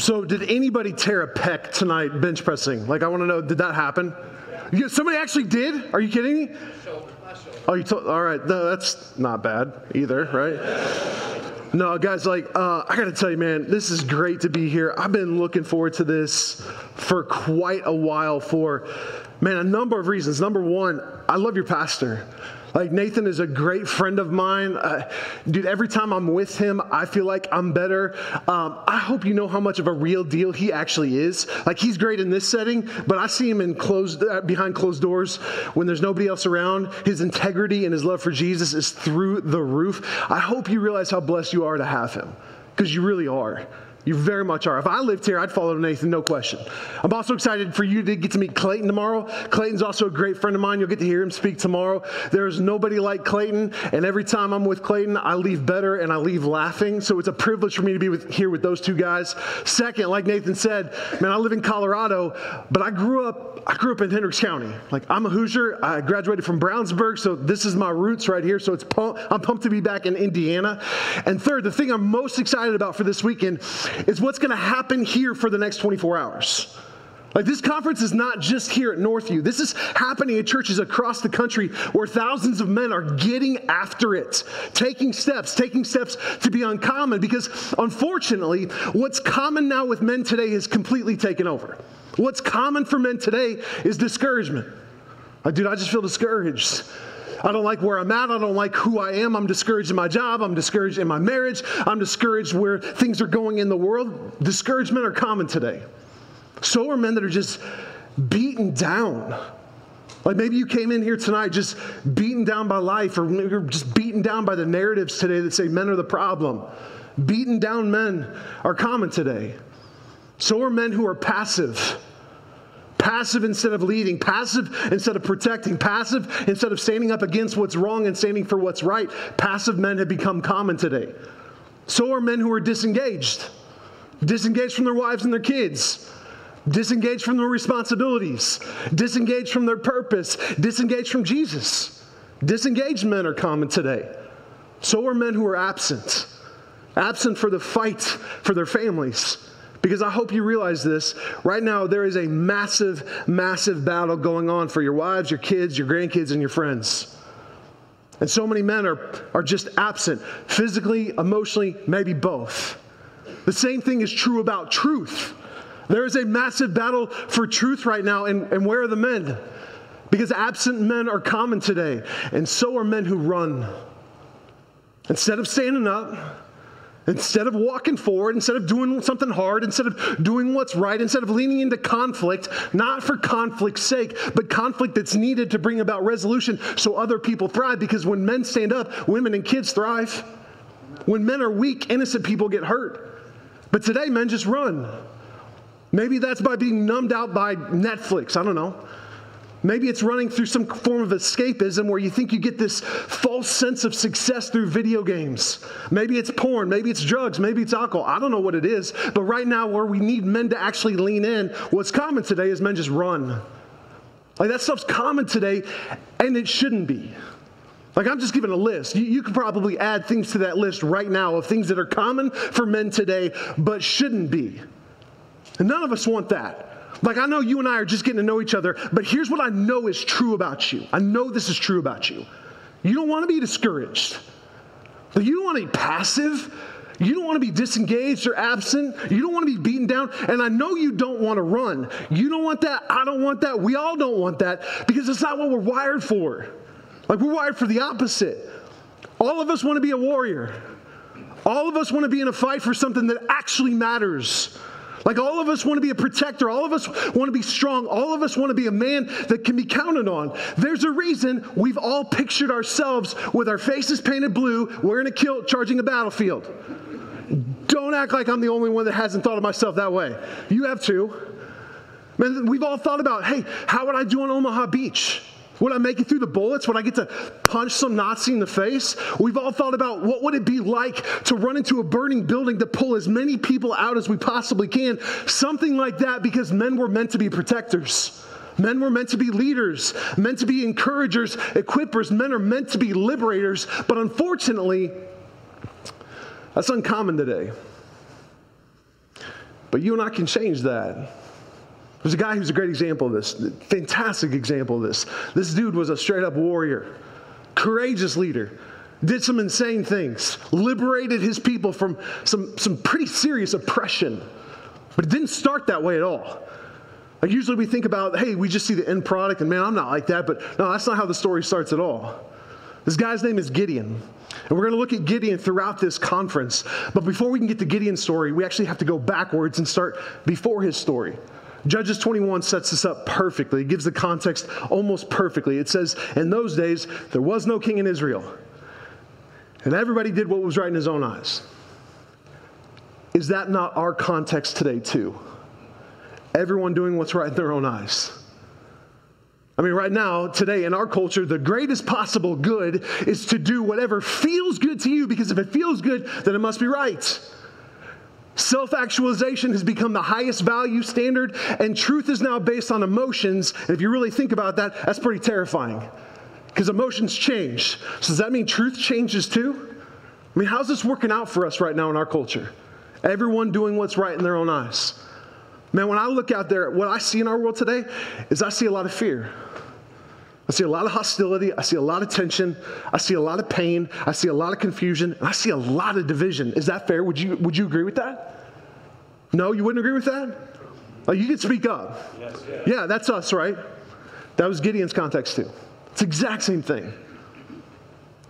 So, did anybody tear a pec tonight bench pressing? Like, I want to know, did that happen? You, somebody actually did? Are you kidding me? Oh, you told, all right. No, that's not bad either, right? No, guys, like, uh, I got to tell you, man, this is great to be here. I've been looking forward to this for quite a while for, man, a number of reasons. Number one, I love your pastor. Like Nathan is a great friend of mine. Uh, dude, every time I'm with him, I feel like I'm better. Um, I hope you know how much of a real deal he actually is. Like he's great in this setting, but I see him in closed uh, behind closed doors when there's nobody else around. His integrity and his love for Jesus is through the roof. I hope you realize how blessed you are to have him, because you really are. You very much are. If I lived here, I'd follow Nathan, no question. I'm also excited for you to get to meet Clayton tomorrow. Clayton's also a great friend of mine. You'll get to hear him speak tomorrow. There's nobody like Clayton, and every time I'm with Clayton, I leave better and I leave laughing. So it's a privilege for me to be with, here with those two guys. Second, like Nathan said, man, I live in Colorado, but I grew up I grew up in Hendricks County. Like I'm a Hoosier. I graduated from Brownsburg, so this is my roots right here. So it's I'm pumped to be back in Indiana. And third, the thing I'm most excited about for this weekend is what's going to happen here for the next 24 hours. Like this conference is not just here at Northview. This is happening at churches across the country where thousands of men are getting after it, taking steps, taking steps to be uncommon because unfortunately, what's common now with men today is completely taken over. What's common for men today is discouragement. Like, dude, I just feel discouraged. I don't like where I'm at. I don't like who I am. I'm discouraged in my job. I'm discouraged in my marriage. I'm discouraged where things are going in the world. Discouragement are common today. So are men that are just beaten down. Like maybe you came in here tonight just beaten down by life, or you're just beaten down by the narratives today that say men are the problem. Beaten down men are common today. So are men who are passive. Passive instead of leading, passive instead of protecting, passive instead of standing up against what's wrong and standing for what's right. Passive men have become common today. So are men who are disengaged, disengaged from their wives and their kids, disengaged from their responsibilities, disengaged from their purpose, disengaged from Jesus. Disengaged men are common today. So are men who are absent, absent for the fight for their families because I hope you realize this. Right now, there is a massive, massive battle going on for your wives, your kids, your grandkids, and your friends. And so many men are, are just absent, physically, emotionally, maybe both. The same thing is true about truth. There is a massive battle for truth right now, and, and where are the men? Because absent men are common today, and so are men who run. Instead of standing up, Instead of walking forward, instead of doing something hard, instead of doing what's right, instead of leaning into conflict, not for conflict's sake, but conflict that's needed to bring about resolution so other people thrive. Because when men stand up, women and kids thrive. When men are weak, innocent people get hurt. But today, men just run. Maybe that's by being numbed out by Netflix. I don't know. Maybe it's running through some form of escapism where you think you get this false sense of success through video games. Maybe it's porn, maybe it's drugs, maybe it's alcohol. I don't know what it is. But right now, where we need men to actually lean in, what's common today is men just run. Like that stuff's common today, and it shouldn't be. Like I'm just giving a list. You, you could probably add things to that list right now of things that are common for men today, but shouldn't be. And none of us want that. Like, I know you and I are just getting to know each other, but here's what I know is true about you. I know this is true about you. You don't want to be discouraged, but you don't want to be passive. You don't want to be disengaged or absent. You don't want to be beaten down. And I know you don't want to run. You don't want that. I don't want that. We all don't want that because it's not what we're wired for. Like, we're wired for the opposite. All of us want to be a warrior. All of us want to be in a fight for something that actually matters. Like all of us want to be a protector. All of us want to be strong. All of us want to be a man that can be counted on. There's a reason we've all pictured ourselves with our faces painted blue, wearing a kilt, charging a battlefield. Don't act like I'm the only one that hasn't thought of myself that way. You have too. Man, we've all thought about, hey, how would I do on Omaha Beach? Would I make it through the bullets? Would I get to punch some Nazi in the face? We've all thought about what would it be like to run into a burning building to pull as many people out as we possibly can. Something like that because men were meant to be protectors. Men were meant to be leaders, meant to be encouragers, equippers. Men are meant to be liberators. But unfortunately, that's uncommon today. But you and I can change that. There's a guy who's a great example of this, fantastic example of this. This dude was a straight up warrior, courageous leader, did some insane things, liberated his people from some, some pretty serious oppression. But it didn't start that way at all. Like usually we think about, hey, we just see the end product, and man, I'm not like that, but no, that's not how the story starts at all. This guy's name is Gideon. And we're going to look at Gideon throughout this conference. But before we can get to Gideon's story, we actually have to go backwards and start before his story. Judges 21 sets this up perfectly. It gives the context almost perfectly. It says, In those days, there was no king in Israel, and everybody did what was right in his own eyes. Is that not our context today, too? Everyone doing what's right in their own eyes. I mean, right now, today in our culture, the greatest possible good is to do whatever feels good to you because if it feels good, then it must be right. Self actualization has become the highest value standard, and truth is now based on emotions. And if you really think about that, that's pretty terrifying because emotions change. So, does that mean truth changes too? I mean, how's this working out for us right now in our culture? Everyone doing what's right in their own eyes. Man, when I look out there, what I see in our world today is I see a lot of fear. I see a lot of hostility. I see a lot of tension. I see a lot of pain. I see a lot of confusion. And I see a lot of division. Is that fair? Would you, would you agree with that? No, you wouldn't agree with that? Like, you can speak up. Yes, yes. Yeah, that's us, right? That was Gideon's context, too. It's the exact same thing.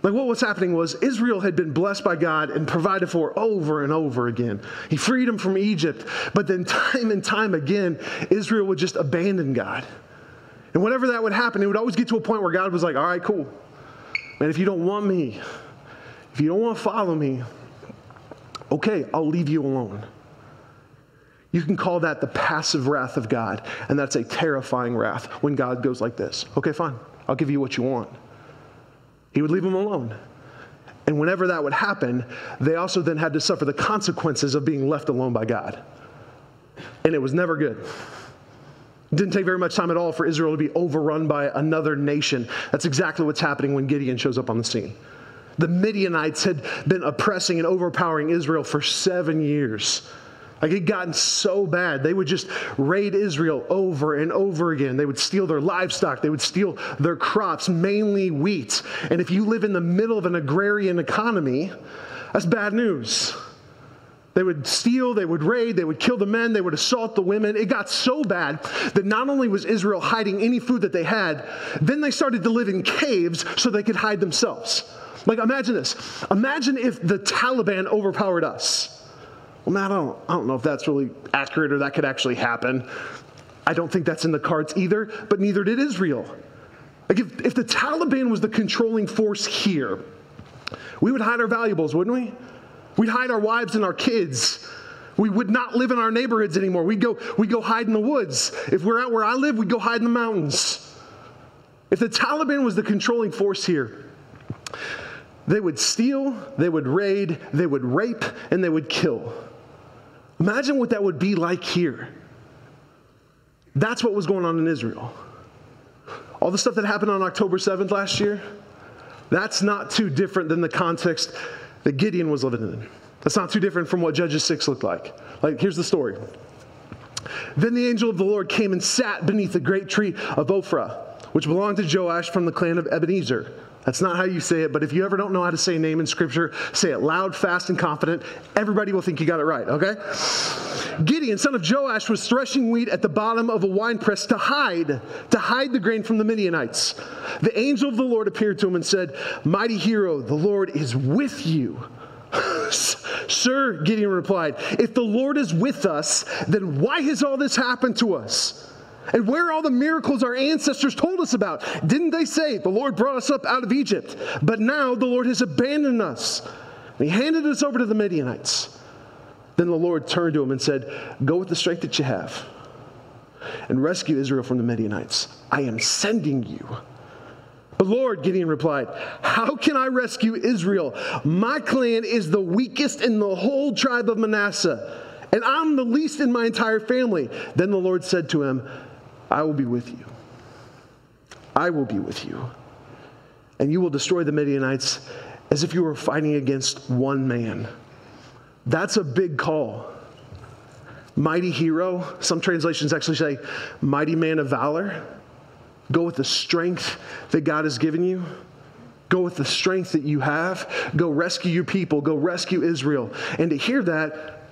Like what was happening was Israel had been blessed by God and provided for over and over again. He freed them from Egypt, but then time and time again, Israel would just abandon God. And whenever that would happen, it would always get to a point where God was like, all right, cool. Man, if you don't want me, if you don't want to follow me, okay, I'll leave you alone. You can call that the passive wrath of God, and that's a terrifying wrath when God goes like this. Okay, fine, I'll give you what you want. He would leave them alone. And whenever that would happen, they also then had to suffer the consequences of being left alone by God. And it was never good. It didn't take very much time at all for Israel to be overrun by another nation. That's exactly what's happening when Gideon shows up on the scene. The Midianites had been oppressing and overpowering Israel for seven years. Like it gotten so bad, they would just raid Israel over and over again. They would steal their livestock, they would steal their crops, mainly wheat. And if you live in the middle of an agrarian economy, that's bad news. They would steal, they would raid, they would kill the men, they would assault the women. It got so bad that not only was Israel hiding any food that they had, then they started to live in caves so they could hide themselves. Like, imagine this. Imagine if the Taliban overpowered us. Well, Matt, I don't, I don't know if that's really accurate or that could actually happen. I don't think that's in the cards either, but neither did Israel. Like, if, if the Taliban was the controlling force here, we would hide our valuables, wouldn't we? We'd hide our wives and our kids. We would not live in our neighborhoods anymore. We'd go, we'd go hide in the woods. If we're out where I live, we'd go hide in the mountains. If the Taliban was the controlling force here, they would steal, they would raid, they would rape, and they would kill. Imagine what that would be like here. That's what was going on in Israel. All the stuff that happened on October 7th last year, that's not too different than the context that Gideon was living in. That's not too different from what Judges 6 looked like. Like, here's the story. Then the angel of the Lord came and sat beneath the great tree of Ophrah, which belonged to Joash from the clan of Ebenezer. That's not how you say it, but if you ever don't know how to say a name in Scripture, say it loud, fast, and confident. Everybody will think you got it right, okay? Gideon, son of Joash, was threshing wheat at the bottom of a winepress to hide, to hide the grain from the Midianites. The angel of the Lord appeared to him and said, Mighty hero, the Lord is with you. Sir, Gideon replied, if the Lord is with us, then why has all this happened to us? And where are all the miracles our ancestors told us about? Didn't they say, The Lord brought us up out of Egypt, but now the Lord has abandoned us? He handed us over to the Midianites. Then the Lord turned to him and said, Go with the strength that you have and rescue Israel from the Midianites. I am sending you. But Lord, Gideon replied, How can I rescue Israel? My clan is the weakest in the whole tribe of Manasseh, and I'm the least in my entire family. Then the Lord said to him, I will be with you. I will be with you. And you will destroy the Midianites as if you were fighting against one man. That's a big call. mighty hero. Some translations actually say mighty man of valor. Go with the strength that God has given you. Go with the strength that you have. Go rescue your people. Go rescue Israel. And to hear that,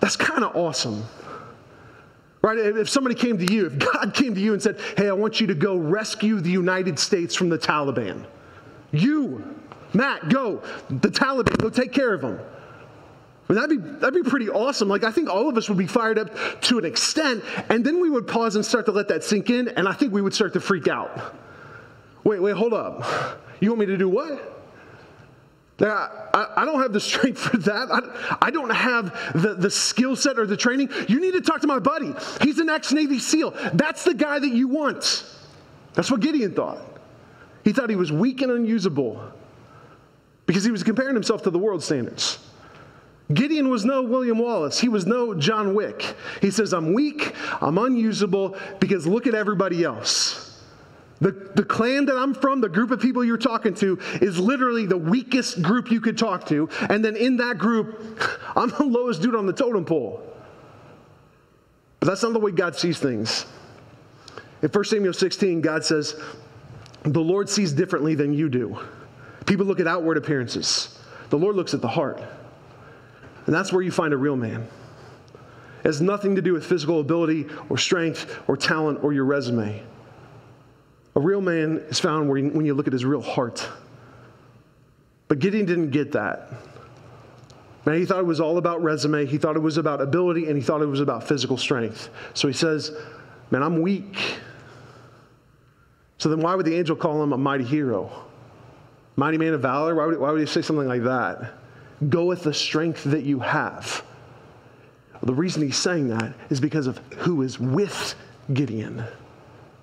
that's kind of awesome. Right? If somebody came to you, if God came to you and said, Hey, I want you to go rescue the United States from the Taliban, you, Matt, go. The Taliban, go take care of them. I mean, that'd be, that'd be pretty awesome. Like, I think all of us would be fired up to an extent, and then we would pause and start to let that sink in, and I think we would start to freak out. Wait, wait, hold up. You want me to do what? I, I, don't have the strength for that. I, I don't have the, the skill set or the training. You need to talk to my buddy. He's an ex Navy SEAL. That's the guy that you want. That's what Gideon thought. He thought he was weak and unusable because he was comparing himself to the world standards. Gideon was no William Wallace. He was no John Wick. He says, I'm weak, I'm unusable because look at everybody else. The, the clan that I'm from, the group of people you're talking to, is literally the weakest group you could talk to. And then in that group, I'm the lowest dude on the totem pole. But that's not the way God sees things. In 1 Samuel 16, God says, The Lord sees differently than you do. People look at outward appearances, the Lord looks at the heart. And that's where you find a real man. It has nothing to do with physical ability or strength or talent or your resume. A real man is found when you look at his real heart. But Gideon didn't get that. Man, he thought it was all about resume, he thought it was about ability, and he thought it was about physical strength. So he says, Man, I'm weak. So then why would the angel call him a mighty hero? Mighty man of valor? Why would, why would he say something like that? Go with the strength that you have. The reason he's saying that is because of who is with Gideon.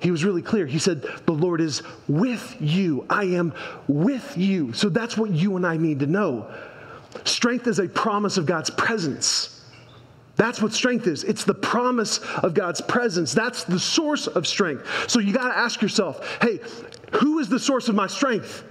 He was really clear. He said, The Lord is with you. I am with you. So that's what you and I need to know. Strength is a promise of God's presence. That's what strength is. It's the promise of God's presence. That's the source of strength. So you got to ask yourself hey, who is the source of my strength?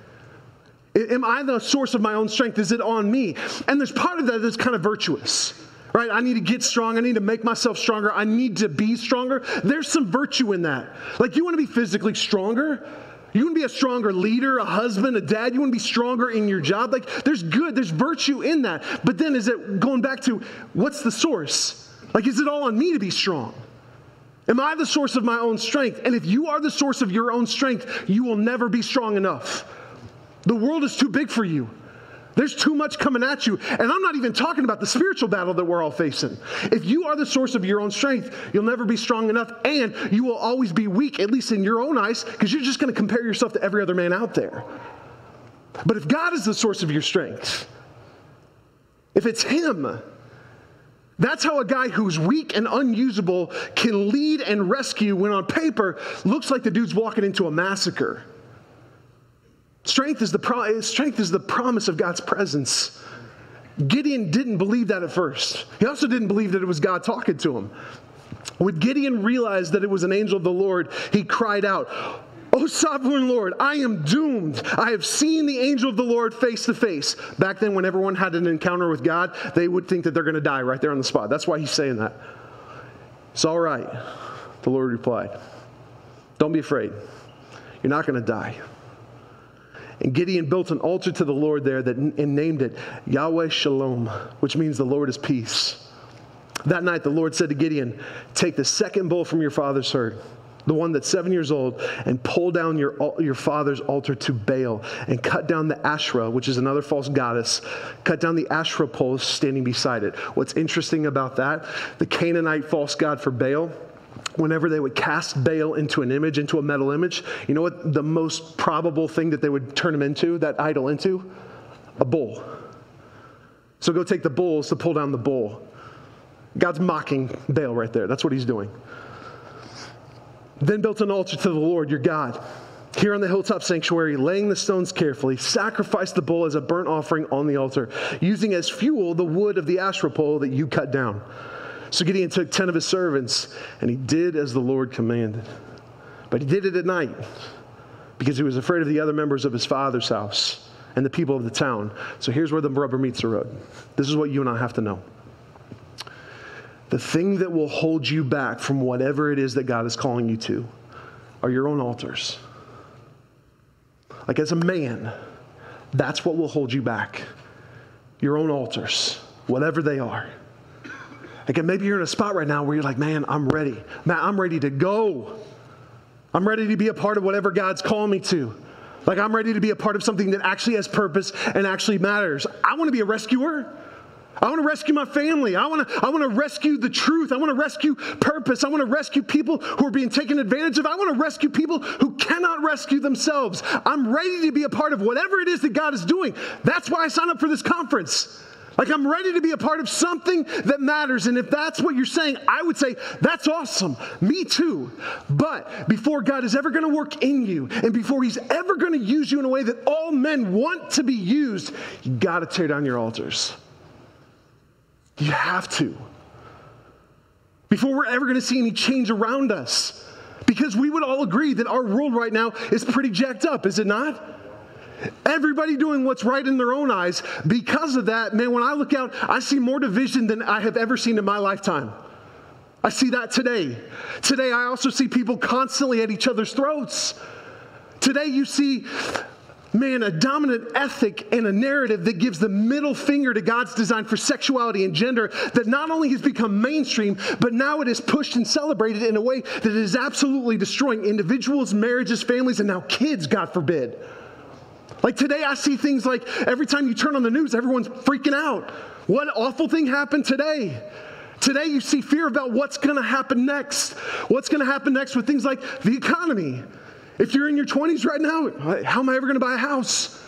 Am I the source of my own strength? Is it on me? And there's part of that that's kind of virtuous right? I need to get strong. I need to make myself stronger. I need to be stronger. There's some virtue in that. Like, you want to be physically stronger. You want to be a stronger leader, a husband, a dad. You want to be stronger in your job. Like, there's good, there's virtue in that. But then, is it going back to what's the source? Like, is it all on me to be strong? Am I the source of my own strength? And if you are the source of your own strength, you will never be strong enough. The world is too big for you. There's too much coming at you. And I'm not even talking about the spiritual battle that we're all facing. If you are the source of your own strength, you'll never be strong enough and you will always be weak, at least in your own eyes, because you're just going to compare yourself to every other man out there. But if God is the source of your strength, if it's Him, that's how a guy who's weak and unusable can lead and rescue when on paper looks like the dude's walking into a massacre. Strength is the, pro- strength is the promise of God's presence. Gideon didn't believe that at first. He also didn't believe that it was God talking to him. When Gideon realized that it was an angel of the Lord, he cried out, Oh, sovereign Lord, I am doomed. I have seen the angel of the Lord face to face. Back then, when everyone had an encounter with God, they would think that they're going to die right there on the spot. That's why he's saying that. It's all right, the Lord replied. Don't be afraid. You're not going to die. And Gideon built an altar to the Lord there that, and named it Yahweh Shalom, which means the Lord is peace. That night, the Lord said to Gideon, Take the second bull from your father's herd, the one that's seven years old, and pull down your, your father's altar to Baal, and cut down the Asherah, which is another false goddess. Cut down the Asherah poles standing beside it. What's interesting about that, the Canaanite false god for Baal, whenever they would cast Baal into an image, into a metal image, you know what the most probable thing that they would turn him into, that idol into? A bull. So go take the bulls to pull down the bull. God's mocking Baal right there. That's what he's doing. Then built an altar to the Lord your God. Here on the hilltop sanctuary, laying the stones carefully, sacrifice the bull as a burnt offering on the altar, using as fuel the wood of the Asherah pole that you cut down. So Gideon took 10 of his servants and he did as the Lord commanded. But he did it at night because he was afraid of the other members of his father's house and the people of the town. So here's where the rubber meets the road. This is what you and I have to know. the thing that will hold you back from whatever it is that God is calling you to are your own altars. Like as a man, that's what will hold you back. Your own altars, whatever they are. Again, maybe you're in a spot right now where you're like, man, I'm ready. Man, I'm ready to go. I'm ready to be a part of whatever God's calling me to. Like, I'm ready to be a part of something that actually has purpose and actually matters. I want to be a rescuer. I want to rescue my family. I want to, I want to rescue the truth. I want to rescue purpose. I want to rescue people who are being taken advantage of. I want to rescue people who cannot rescue themselves. I'm ready to be a part of whatever it is that God is doing. That's why I signed up for this conference. Like, I'm ready to be a part of something that matters. And if that's what you're saying, I would say, that's awesome. Me too. But before God is ever going to work in you, and before He's ever going to use you in a way that all men want to be used, you got to tear down your altars. You have to. Before we're ever going to see any change around us. Because we would all agree that our world right now is pretty jacked up, is it not? Everybody doing what's right in their own eyes. Because of that, man, when I look out, I see more division than I have ever seen in my lifetime. I see that today. Today, I also see people constantly at each other's throats. Today, you see, man, a dominant ethic and a narrative that gives the middle finger to God's design for sexuality and gender that not only has become mainstream, but now it is pushed and celebrated in a way that is absolutely destroying individuals, marriages, families, and now kids, God forbid. Like today, I see things like every time you turn on the news, everyone's freaking out. What awful thing happened today? Today, you see fear about what's going to happen next. What's going to happen next with things like the economy. If you're in your 20s right now, how am I ever going to buy a house?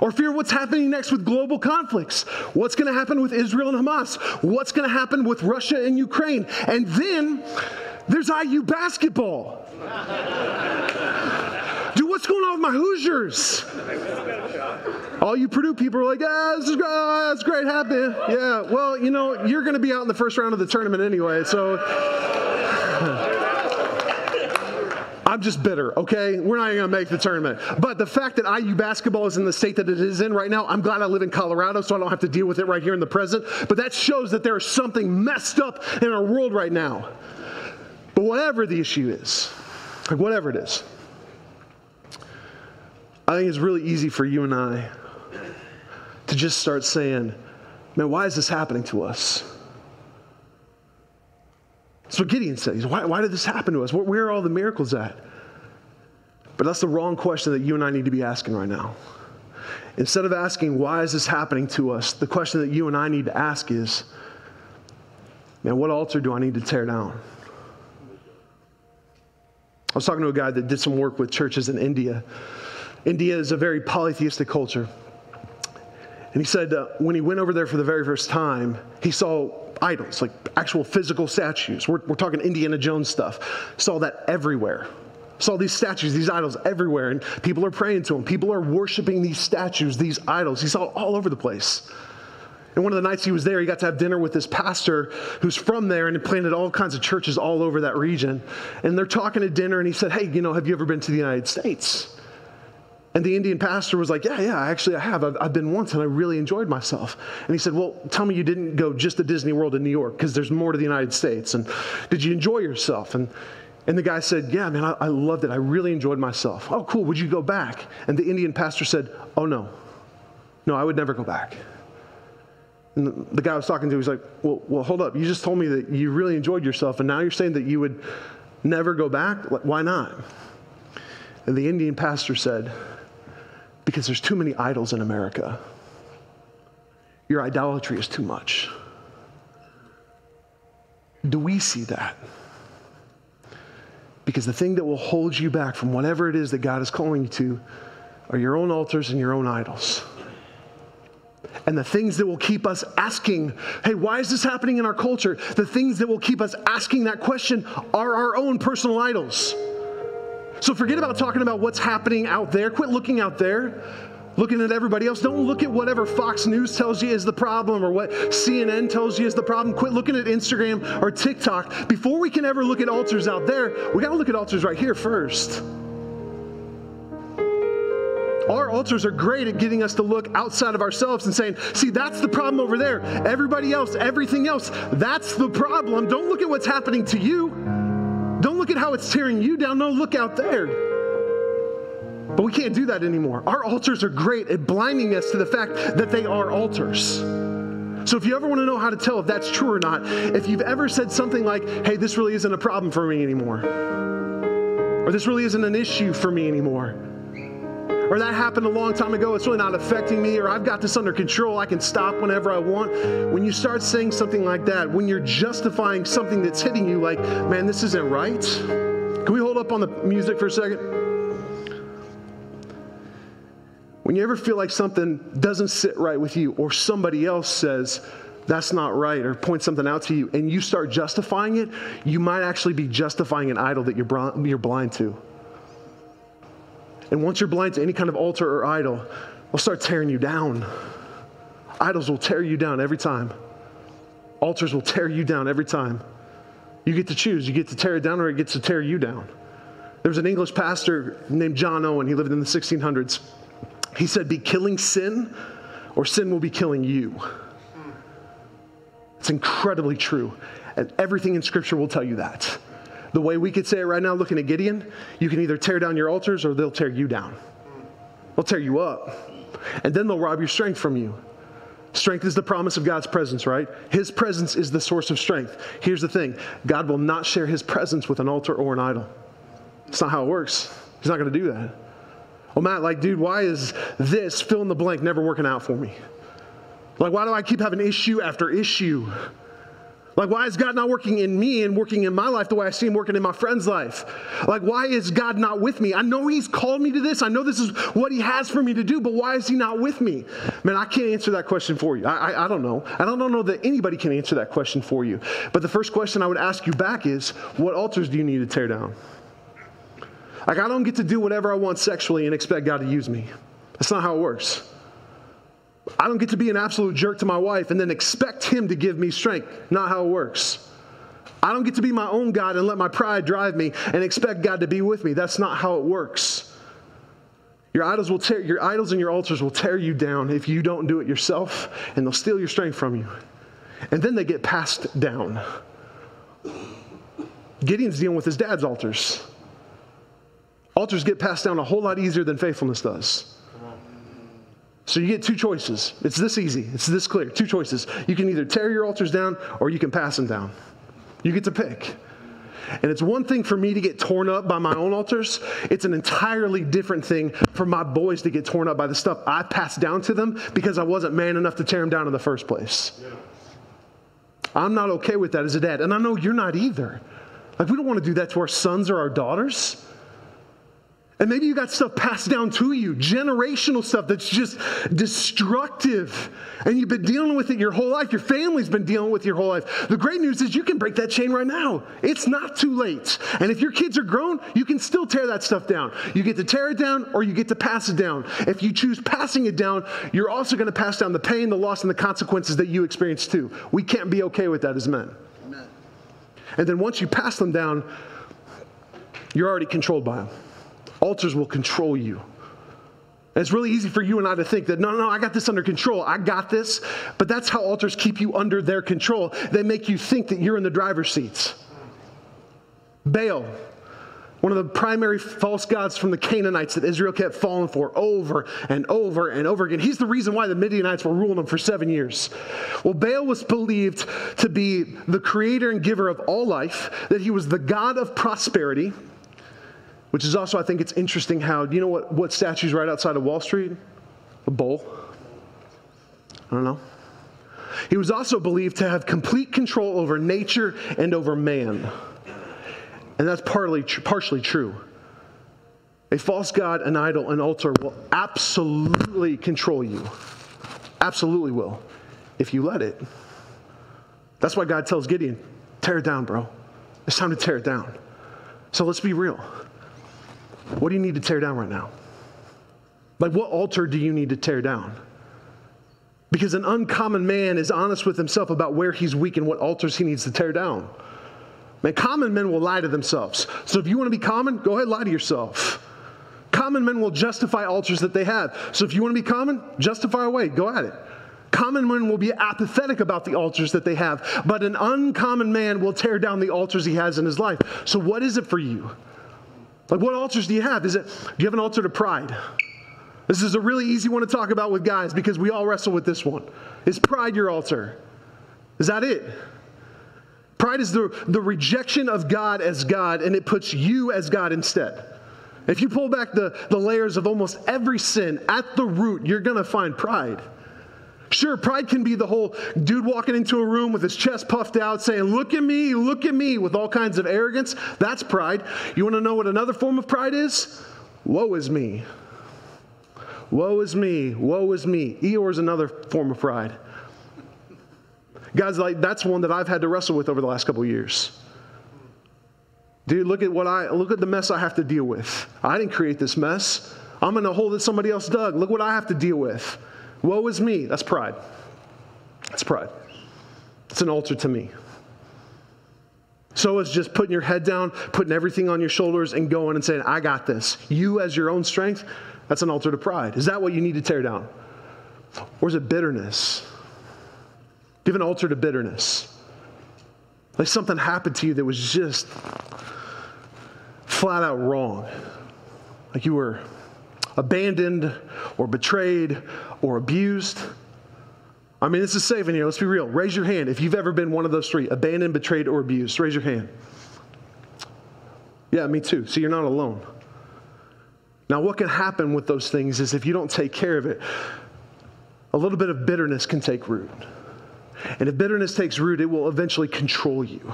Or fear what's happening next with global conflicts. What's going to happen with Israel and Hamas? What's going to happen with Russia and Ukraine? And then there's IU basketball. Dude, what's going on with my Hoosiers? All you Purdue people are like, ah, this is great, oh, that's great. Yeah, well, you know, you're going to be out in the first round of the tournament anyway, so. I'm just bitter, okay? We're not even gonna make the tournament. But the fact that IU basketball is in the state that it is in right now, I'm glad I live in Colorado so I don't have to deal with it right here in the present. But that shows that there is something messed up in our world right now. But whatever the issue is, like whatever it is, I think it's really easy for you and I to just start saying, man, why is this happening to us? That's what Gideon said. Why, why did this happen to us? Where, where are all the miracles at? But that's the wrong question that you and I need to be asking right now. Instead of asking, why is this happening to us, the question that you and I need to ask is, man, what altar do I need to tear down? I was talking to a guy that did some work with churches in India. India is a very polytheistic culture. And he said uh, when he went over there for the very first time, he saw idols, like actual physical statues. We're, we're talking Indiana Jones stuff. Saw that everywhere. Saw these statues, these idols everywhere. And people are praying to them. People are worshiping these statues, these idols. He saw it all over the place. And one of the nights he was there, he got to have dinner with this pastor who's from there and planted all kinds of churches all over that region. And they're talking at dinner, and he said, Hey, you know, have you ever been to the United States? And the Indian pastor was like, Yeah, yeah, actually, I have. I've, I've, been once and I really enjoyed myself. And he said, Well, tell me you didn't go just to Disney World in New York because there's more to the United States. And did you enjoy yourself? And, and the guy said, Yeah, man, I, I loved it. I really enjoyed myself. Oh, cool. Would you go back? And the Indian pastor said, Oh, no. No, I would never go back. And the, guy I was talking to was like, well, well, hold up. You just told me that you really enjoyed yourself, and now you're saying that you would never go back? Why not? And the Indian pastor said, because there's too many idols in America. Your idolatry is too much. Do we see that? Because the thing that will hold you back from whatever it is that God is calling you to are your own altars and your own idols. And the things that will keep us asking, hey, why is this happening in our culture? The things that will keep us asking that question are our own personal idols. So forget about talking about what's happening out there. Quit looking out there, looking at everybody else. Don't look at whatever Fox News tells you is the problem or what CNN tells you is the problem. Quit looking at Instagram or TikTok. Before we can ever look at altars out there, we got to look at altars right here first. Our altars are great at getting us to look outside of ourselves and saying, see, that's the problem over there. Everybody else, everything else, that's the problem. Don't look at what's happening to you. Don't look at how it's tearing you down. No, look out there. But we can't do that anymore. Our altars are great at blinding us to the fact that they are altars. So if you ever want to know how to tell if that's true or not, if you've ever said something like, hey, this really isn't a problem for me anymore, or this really isn't an issue for me anymore, or that happened a long time ago, it's really not affecting me, or I've got this under control, I can stop whenever I want. When you start saying something like that, when you're justifying something that's hitting you like, man, this isn't right, can we hold up on the music for a second? When you ever feel like something doesn't sit right with you, or somebody else says, that's not right, or points something out to you, and you start justifying it, you might actually be justifying an idol that you're, you're blind to. And once you're blind to any kind of altar or idol, they'll start tearing you down. Idols will tear you down every time. Altars will tear you down every time. You get to choose. You get to tear it down or it gets to tear you down. There was an English pastor named John Owen. He lived in the 1600s. He said, Be killing sin, or sin will be killing you. It's incredibly true. And everything in Scripture will tell you that. The way we could say it right now, looking at Gideon, you can either tear down your altars or they'll tear you down. They'll tear you up. And then they'll rob your strength from you. Strength is the promise of God's presence, right? His presence is the source of strength. Here's the thing God will not share his presence with an altar or an idol. It's not how it works. He's not going to do that. Well, Matt, like, dude, why is this fill in the blank never working out for me? Like, why do I keep having issue after issue? Like, why is God not working in me and working in my life the way I see Him working in my friend's life? Like, why is God not with me? I know He's called me to this. I know this is what He has for me to do, but why is He not with me? Man, I can't answer that question for you. I, I, I don't know. I don't know that anybody can answer that question for you. But the first question I would ask you back is what altars do you need to tear down? Like, I don't get to do whatever I want sexually and expect God to use me. That's not how it works. I don't get to be an absolute jerk to my wife and then expect Him to give me strength. Not how it works. I don't get to be my own God and let my pride drive me and expect God to be with me. That's not how it works. Your idols will tear your idols and your altars will tear you down if you don't do it yourself, and they'll steal your strength from you. And then they get passed down. Gideon's dealing with his dad's altars. Altars get passed down a whole lot easier than faithfulness does. So you get two choices. It's this easy, it's this clear. Two choices. You can either tear your altars down or you can pass them down. You get to pick. And it's one thing for me to get torn up by my own altars. It's an entirely different thing for my boys to get torn up by the stuff I passed down to them because I wasn't man enough to tear them down in the first place. Yeah. I'm not okay with that as a dad. And I know you're not either. Like, we don't want to do that to our sons or our daughters. And maybe you got stuff passed down to you, generational stuff that's just destructive. And you've been dealing with it your whole life. Your family's been dealing with your whole life. The great news is you can break that chain right now. It's not too late. And if your kids are grown, you can still tear that stuff down. You get to tear it down or you get to pass it down. If you choose passing it down, you're also going to pass down the pain, the loss, and the consequences that you experience too. We can't be okay with that as men. Amen. And then once you pass them down, you're already controlled by them. Altars will control you. And it's really easy for you and I to think that, no, no, I got this under control. I got this. But that's how altars keep you under their control. They make you think that you're in the driver's seats. Baal, one of the primary false gods from the Canaanites that Israel kept falling for over and over and over again. He's the reason why the Midianites were ruling them for seven years. Well, Baal was believed to be the creator and giver of all life, that he was the God of prosperity which is also, I think it's interesting how, you know what, what statue's right outside of Wall Street? A bull. I don't know. He was also believed to have complete control over nature and over man. And that's partly, partially true. A false god, an idol, an altar will absolutely control you. Absolutely will, if you let it. That's why God tells Gideon, tear it down, bro. It's time to tear it down. So let's be real. What do you need to tear down right now? Like, what altar do you need to tear down? Because an uncommon man is honest with himself about where he's weak and what altars he needs to tear down. Man, common men will lie to themselves. So if you want to be common, go ahead, lie to yourself. Common men will justify altars that they have. So if you want to be common, justify away, go at it. Common men will be apathetic about the altars that they have, but an uncommon man will tear down the altars he has in his life. So, what is it for you? Like, what altars do you have? Is it, do you have an altar to pride? This is a really easy one to talk about with guys because we all wrestle with this one. Is pride your altar? Is that it? Pride is the, the rejection of God as God, and it puts you as God instead. If you pull back the, the layers of almost every sin, at the root, you're going to find pride. Sure, pride can be the whole dude walking into a room with his chest puffed out saying, Look at me, look at me, with all kinds of arrogance. That's pride. You want to know what another form of pride is? Woe is me. Woe is me. Woe is me. Eeyore is another form of pride. Guys, like that's one that I've had to wrestle with over the last couple years. Dude, look at what I look at the mess I have to deal with. I didn't create this mess. I'm in a hole that somebody else dug. Look what I have to deal with. Woe is me. That's pride. That's pride. It's an altar to me. So it's just putting your head down, putting everything on your shoulders, and going and saying, I got this. You as your own strength, that's an altar to pride. Is that what you need to tear down? Or is it bitterness? Give an altar to bitterness. Like something happened to you that was just flat out wrong. Like you were abandoned or betrayed or abused. I mean, this is saving in here. Let's be real. Raise your hand if you've ever been one of those three abandoned, betrayed, or abused. Raise your hand. Yeah, me too. So you're not alone. Now, what can happen with those things is if you don't take care of it, a little bit of bitterness can take root. And if bitterness takes root, it will eventually control you.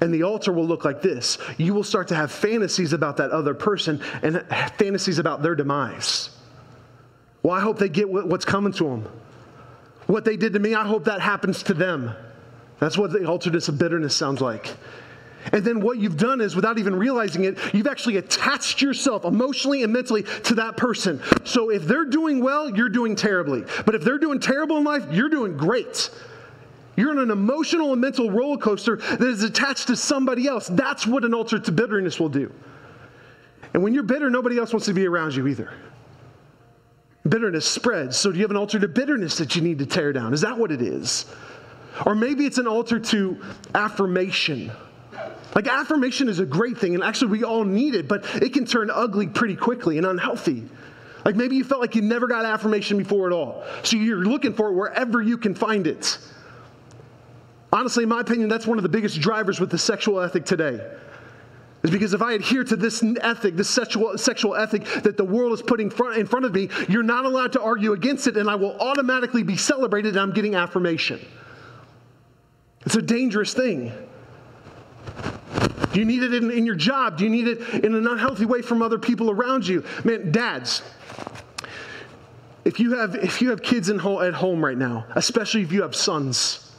And the altar will look like this you will start to have fantasies about that other person and fantasies about their demise. Well, I hope they get what's coming to them. What they did to me, I hope that happens to them. That's what the alterness of bitterness sounds like. And then what you've done is, without even realizing it, you've actually attached yourself emotionally and mentally to that person. So if they're doing well, you're doing terribly. But if they're doing terrible in life, you're doing great. You're on an emotional and mental roller coaster that is attached to somebody else. That's what an altar to bitterness will do. And when you're bitter, nobody else wants to be around you either. Bitterness spreads. So, do you have an altar to bitterness that you need to tear down? Is that what it is? Or maybe it's an altar to affirmation. Like, affirmation is a great thing, and actually, we all need it, but it can turn ugly pretty quickly and unhealthy. Like, maybe you felt like you never got affirmation before at all. So, you're looking for it wherever you can find it. Honestly, in my opinion, that's one of the biggest drivers with the sexual ethic today. Is because if I adhere to this ethic, this sexual, sexual ethic that the world is putting front, in front of me, you're not allowed to argue against it, and I will automatically be celebrated, and I'm getting affirmation. It's a dangerous thing. Do you need it in, in your job? Do you need it in an unhealthy way from other people around you? Man, dads, if you have, if you have kids in at home right now, especially if you have sons,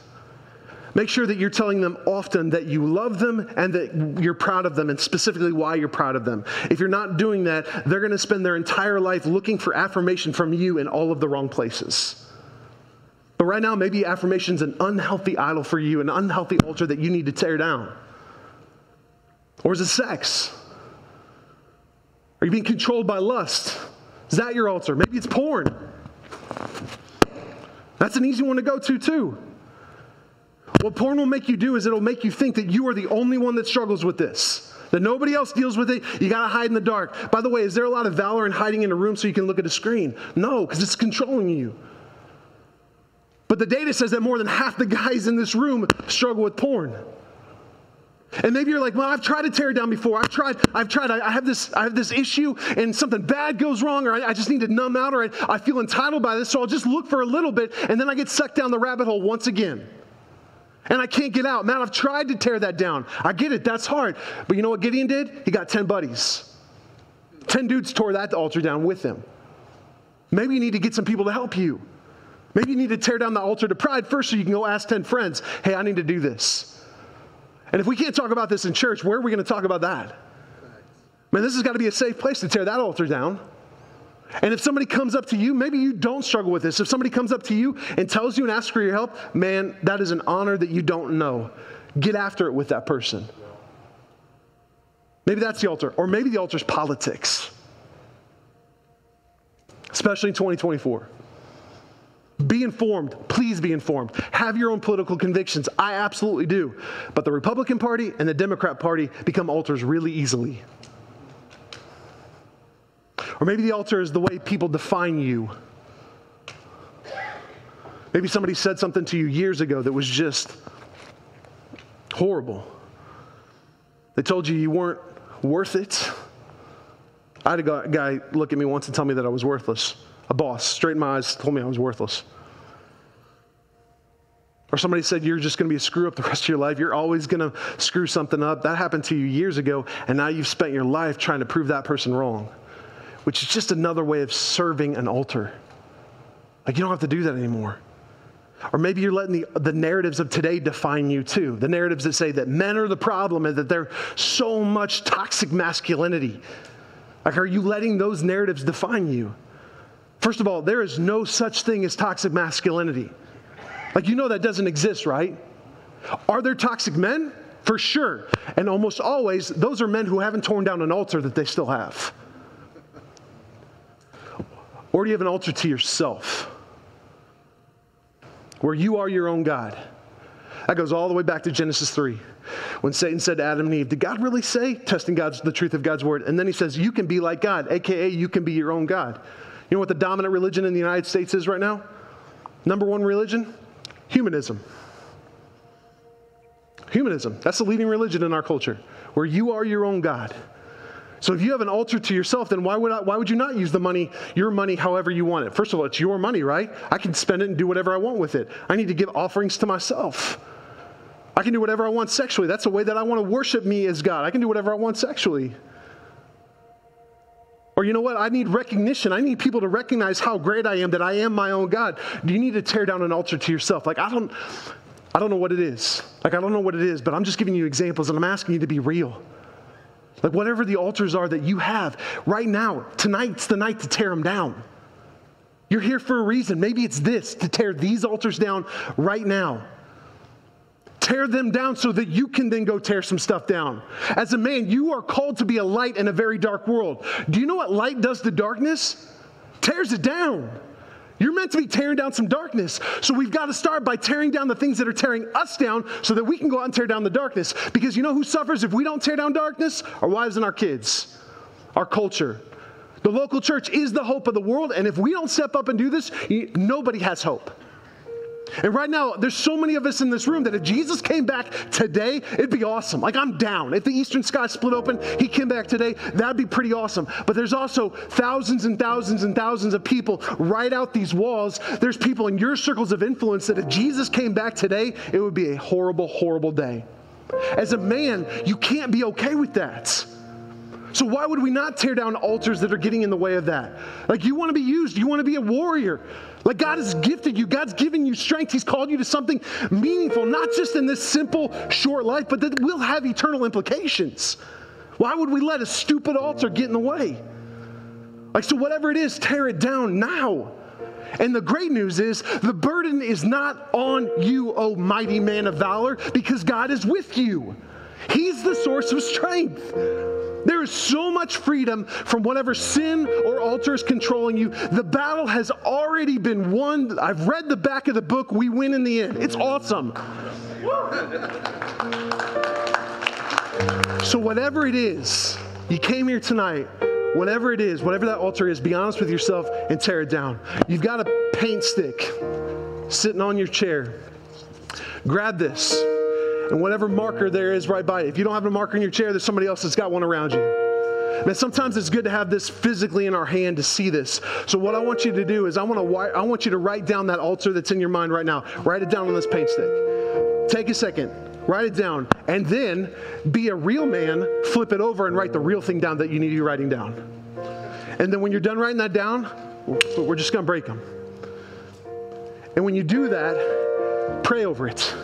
Make sure that you're telling them often that you love them and that you're proud of them, and specifically why you're proud of them. If you're not doing that, they're going to spend their entire life looking for affirmation from you in all of the wrong places. But right now, maybe affirmation's an unhealthy idol for you, an unhealthy altar that you need to tear down. Or is it sex? Are you being controlled by lust? Is that your altar? Maybe it's porn. That's an easy one to go to, too. What porn will make you do is it'll make you think that you are the only one that struggles with this. That nobody else deals with it. You got to hide in the dark. By the way, is there a lot of valor in hiding in a room so you can look at a screen? No, because it's controlling you. But the data says that more than half the guys in this room struggle with porn. And maybe you're like, well, I've tried to tear it down before. I've tried, I've tried, I, have this, I have this issue and something bad goes wrong, or I, I just need to numb out, or I, I feel entitled by this, so I'll just look for a little bit, and then I get sucked down the rabbit hole once again. And I can't get out. Man, I've tried to tear that down. I get it, that's hard. But you know what Gideon did? He got 10 buddies. 10 dudes tore that altar down with him. Maybe you need to get some people to help you. Maybe you need to tear down the altar to pride first so you can go ask 10 friends, hey, I need to do this. And if we can't talk about this in church, where are we going to talk about that? Man, this has got to be a safe place to tear that altar down. And if somebody comes up to you, maybe you don't struggle with this. If somebody comes up to you and tells you and asks for your help, man, that is an honor that you don't know. Get after it with that person. Maybe that's the altar. Or maybe the altar is politics, especially in 2024. Be informed. Please be informed. Have your own political convictions. I absolutely do. But the Republican Party and the Democrat Party become altars really easily. Or maybe the altar is the way people define you. Maybe somebody said something to you years ago that was just horrible. They told you you weren't worth it. I had a guy look at me once and tell me that I was worthless. A boss, straight in my eyes, told me I was worthless. Or somebody said you're just going to be a screw up the rest of your life. You're always going to screw something up. That happened to you years ago, and now you've spent your life trying to prove that person wrong, which is just another way of serving an altar. Like you don't have to do that anymore. Or maybe you're letting the, the narratives of today define you too. The narratives that say that men are the problem and that there's so much toxic masculinity. Like, are you letting those narratives define you? First of all, there is no such thing as toxic masculinity. Like, you know that doesn't exist, right? Are there toxic men? For sure. And almost always, those are men who haven't torn down an altar that they still have. Or do you have an altar to yourself? where you are your own God. That goes all the way back to Genesis 3. When Satan said to Adam and Eve, Did God really say, testing God's, the truth of God's word? And then he says, You can be like God, AKA, you can be your own God. You know what the dominant religion in the United States is right now? Number one religion? Humanism. Humanism. That's the leading religion in our culture, where you are your own God. So if you have an altar to yourself, then why would, I, why would you not use the money, your money, however you want it? First of all, it's your money, right? I can spend it and do whatever I want with it. I need to give offerings to myself. I can do whatever I want sexually. That's the way that I want to worship me as God. I can do whatever I want sexually. Or you know what? I need recognition. I need people to recognize how great I am, that I am my own God. Do you need to tear down an altar to yourself? Like, I don't, I don't know what it is. Like, I don't know what it is, but I'm just giving you examples and I'm asking you to be real. Like, whatever the altars are that you have right now, tonight's the night to tear them down. You're here for a reason. Maybe it's this to tear these altars down right now. Tear them down so that you can then go tear some stuff down. As a man, you are called to be a light in a very dark world. Do you know what light does to darkness? Tears it down. You're meant to be tearing down some darkness. So we've got to start by tearing down the things that are tearing us down so that we can go out and tear down the darkness. Because you know who suffers if we don't tear down darkness? Our wives and our kids, our culture. The local church is the hope of the world, and if we don't step up and do this, nobody has hope. And right now, there's so many of us in this room that if Jesus came back today, it'd be awesome. Like, I'm down. If the eastern sky split open, he came back today, that'd be pretty awesome. But there's also thousands and thousands and thousands of people right out these walls. There's people in your circles of influence that if Jesus came back today, it would be a horrible, horrible day. As a man, you can't be okay with that. So, why would we not tear down altars that are getting in the way of that? Like, you want to be used, you want to be a warrior. Like God has gifted you, God's given you strength. He's called you to something meaningful, not just in this simple, short life, but that will have eternal implications. Why would we let a stupid altar get in the way? Like, so whatever it is, tear it down now. And the great news is the burden is not on you, O mighty man of valor, because God is with you. He's the source of strength. There is so much freedom from whatever sin or altar is controlling you. The battle has already been won. I've read the back of the book. We win in the end. It's awesome. So, whatever it is, you came here tonight, whatever it is, whatever that altar is, be honest with yourself and tear it down. You've got a paint stick sitting on your chair. Grab this and whatever marker there is right by it. If you don't have a marker in your chair, there's somebody else that's got one around you. Man, sometimes it's good to have this physically in our hand to see this. So what I want you to do is I want to I want you to write down that altar that's in your mind right now. Write it down on this paint stick. Take a second. Write it down. And then be a real man, flip it over and write the real thing down that you need to be writing down. And then when you're done writing that down, we're just going to break them. And when you do that, pray over it.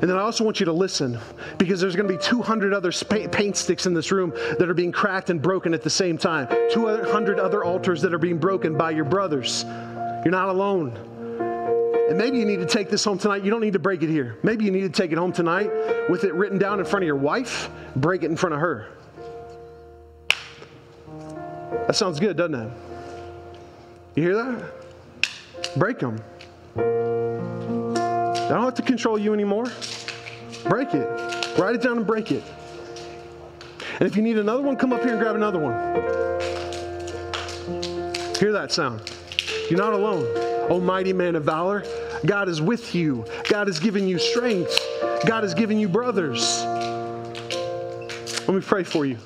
And then I also want you to listen because there's going to be 200 other paint sticks in this room that are being cracked and broken at the same time. 200 other altars that are being broken by your brothers. You're not alone. And maybe you need to take this home tonight. You don't need to break it here. Maybe you need to take it home tonight with it written down in front of your wife, break it in front of her. That sounds good, doesn't it? You hear that? Break them. I don't have to control you anymore. Break it. Write it down and break it. And if you need another one, come up here and grab another one. Hear that sound. You're not alone. Oh, mighty man of valor, God is with you. God has given you strength. God has given you brothers. Let me pray for you.